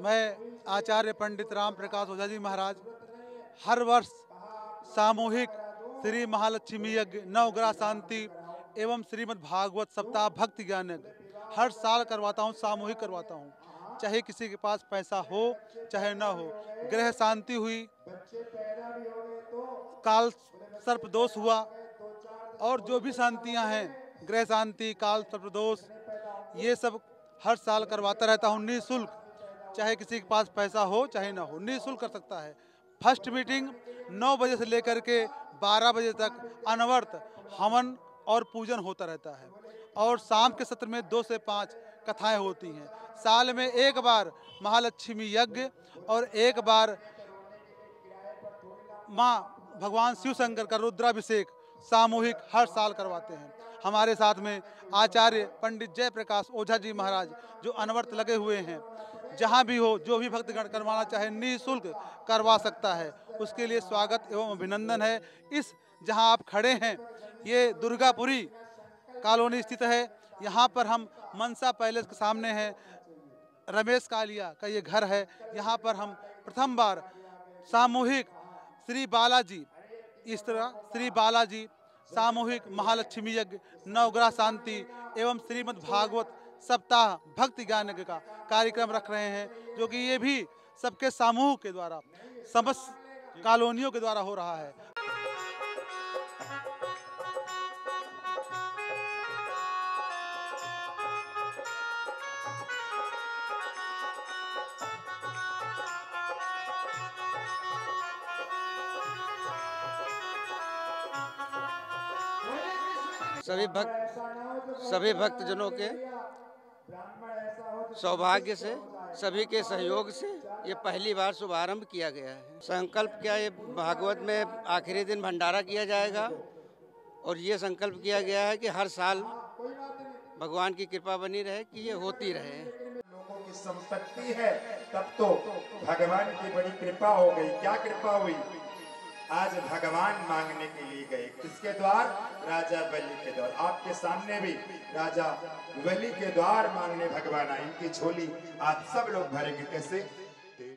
मैं आचार्य पंडित राम प्रकाश ओझा जी महाराज, हर वर्ष सामूहिक श्री महालक्ष्मी यज्ञ, नवग्रह शांति एवं श्रीमद् भागवत सप्ताह भक्ति ज्ञान यज्ञ हर साल करवाता हूँ, सामूहिक करवाता हूँ। चाहे किसी के पास पैसा हो, चाहे न हो ग्रह शांति हुई, काल सर्प दोष हुआ, और जो भी शांतियाँ हैं ग्रह शांति, काल सर्प दोष ये सब हर साल करवाता रहता हूँ निःशुल्क। चाहे किसी के पास पैसा हो, चाहे ना हो, निःशुल्क कर सकता है। फ़र्स्ट मीटिंग 9 बजे से लेकर के 12 बजे तक अनवर्त हवन और पूजन होता रहता है। और शाम के सत्र में दो से पाँच कथाएँ होती हैं। साल में एक बार महालक्ष्मी यज्ञ और एक बार माँ भगवान शिव शंकर का रुद्राभिषेक सामूहिक हर साल करवाते हैं। हमारे साथ में आचार्य पंडित जयप्रकाश ओझा जी महाराज, जो अनवर्त लगे हुए हैं। जहाँ भी हो, जो भी भक्तगण करवाना चाहे निःशुल्क करवा सकता है। उसके लिए स्वागत एवं अभिनंदन है। इस जहाँ आप खड़े हैं, ये दुर्गापुरी कॉलोनी स्थित है। यहाँ पर हम मनसा पैलेस के सामने हैं, रमेश कालिया का ये घर है। यहाँ पर हम प्रथम बार सामूहिक श्री बालाजी, इस तरह श्री बालाजी, सामूहिक महालक्ष्मी यज्ञ, नवग्रह शांति एवं श्रीमद् भागवत सप्ताह भक्ति ज्ञान का कार्यक्रम रख रहे हैं, जो कि ये भी सबके समूह के द्वारा, समस्त कॉलोनियों के द्वारा हो रहा है। सभी भक्त, सभी भक्तजनों के सौभाग्य से सभी के सहयोग से ये पहली बार शुभारंभ किया गया है। संकल्प क्या ये भागवत में आखिरी दिन भंडारा किया जाएगा? और ये संकल्प किया गया है कि हर साल भगवान की कृपा बनी रहे कि ये होती रहे। लोगों की संपत्ति है तब तो भगवान की बड़ी कृपा हो गई। क्या कृपा हुई? आज भगवान मांगने के लिए गए। किसके द्वार? राजा बलि के द्वार। आपके सामने भी राजा बलि के द्वार मांगने भगवान आए। इनकी झोली आप सब लोग भरेंगे। कैसे?